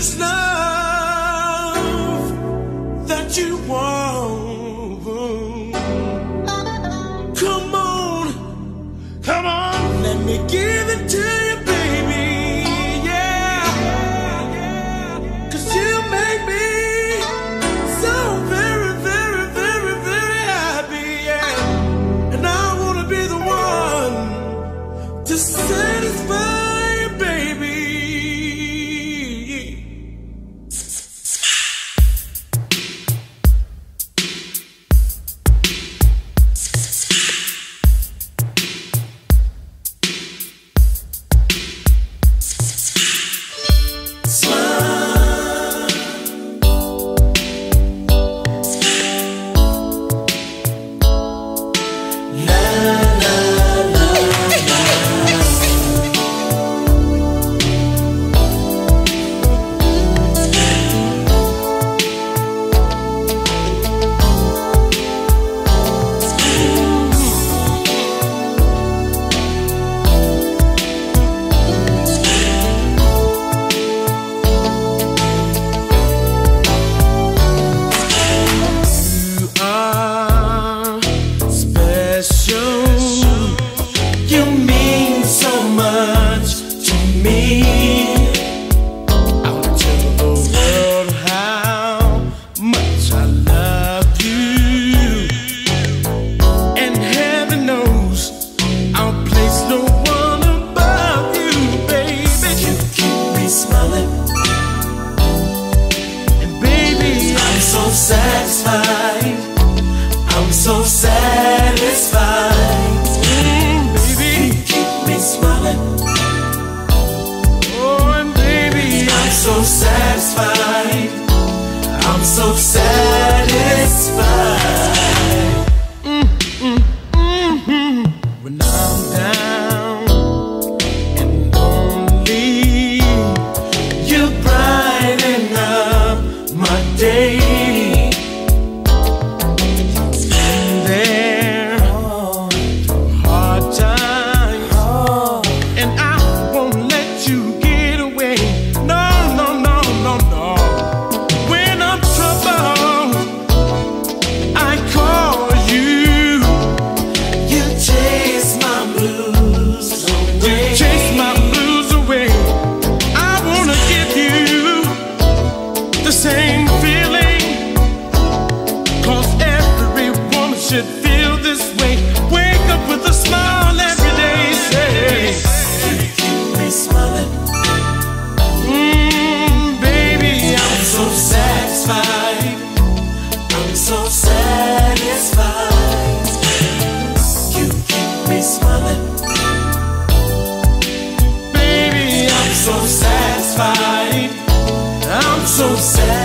this love that you want. Come on, come on, let me give it to you, baby. Yeah, yeah. Cause you make me so very, very, very, very happy. Yeah, and I wanna be the one to satisfy. satisfied. I'm so satisfied. Mm, baby, you keep me smiling. Oh, and baby, I'm so satisfied. I'm so satisfied. I'm so satisfied. You keep me smiling. Baby, I'm so satisfied. I'm so satisfied.